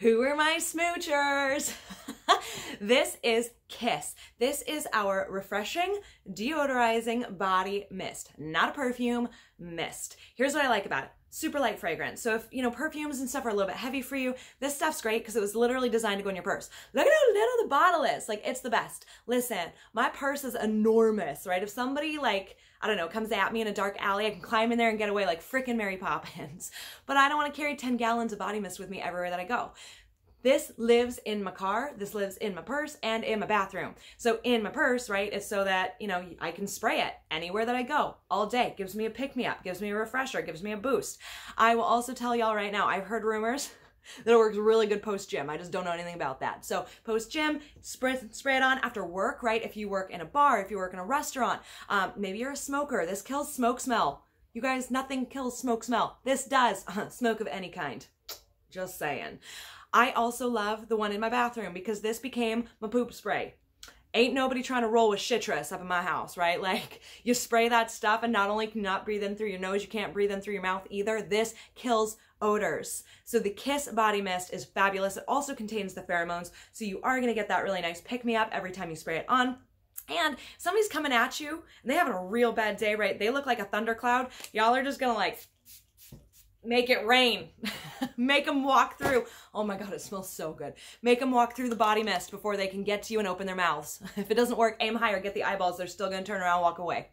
Who are my smoochers? this is Kiss. This is our refreshing, deodorizing body mist. Not a perfume, mist. Here's what I like about it. Super light fragrance. So if, you know, perfumes and stuff are a little bit heavy for you, this stuff's great because it was literally designed to go in your purse. Look at how little the bottle is. Like, it's the best. Listen, my purse is enormous, right? If somebody, like, I don't know, comes at me in a dark alley, I can climb in there and get away like freaking Mary Poppins. But I don't want to carry 10 gallons of body mist with me everywhere that I go. This lives in my car, this lives in my purse, and in my bathroom. So in my purse, right, is so that, you know, I can spray it anywhere that I go all day. Gives me a pick-me-up, gives me a refresher, gives me a boost. I will also tell y'all right now, I've heard rumors that it works really good post gym. I just don't know anything about that. So post gym, spray, spray it on after work, right? If you work in a bar, if you work in a restaurant, um, maybe you're a smoker. This kills smoke smell. You guys, nothing kills smoke smell. This does. smoke of any kind. Just saying. I also love the one in my bathroom because this became my poop spray ain't nobody trying to roll with citrus up in my house, right? Like you spray that stuff and not only can you not breathe in through your nose, you can't breathe in through your mouth either. This kills odors. So the Kiss body mist is fabulous. It also contains the pheromones. So you are going to get that really nice pick me up every time you spray it on. And somebody's coming at you and they having a real bad day, right? They look like a thundercloud. Y'all are just going to like make it rain. Make them walk through. Oh my God, it smells so good. Make them walk through the body mist before they can get to you and open their mouths. If it doesn't work, aim higher, get the eyeballs. They're still to turn around walk away.